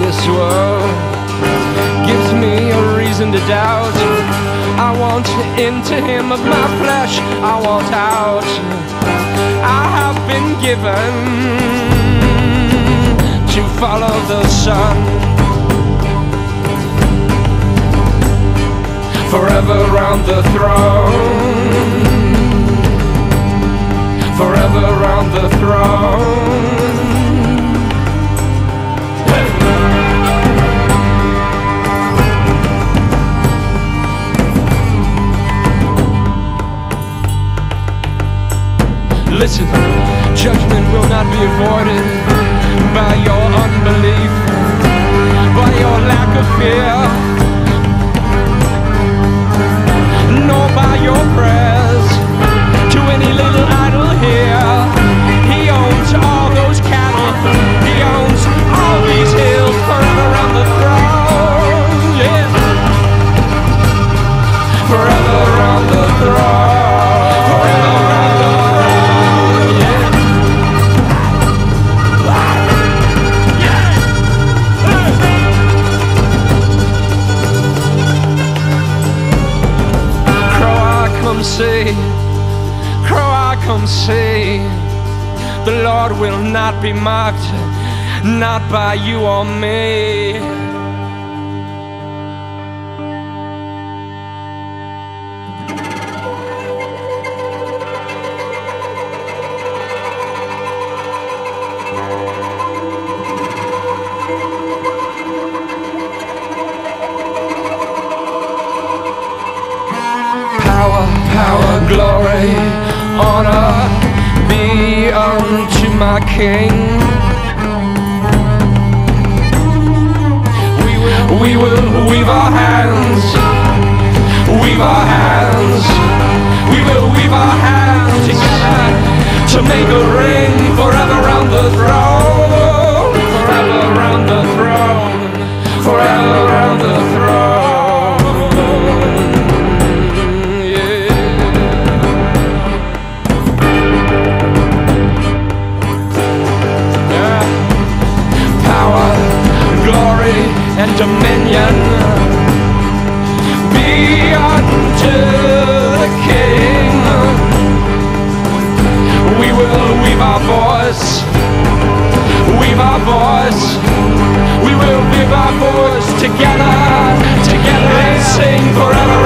this world gives me a reason to doubt. I want into him of my flesh, I want out. I have been given to follow the sun. Forever round the throne. Forever round the throne. Listen, judgment will not be avoided by your unbelief, by your lack of fear, come see, crow, I come see. The Lord will not be mocked, not by you or me. Be unto my King. We will, we will weave our hands, weave our hands, we will weave our hands together to make a ring forever round the throne, together, together and sing forever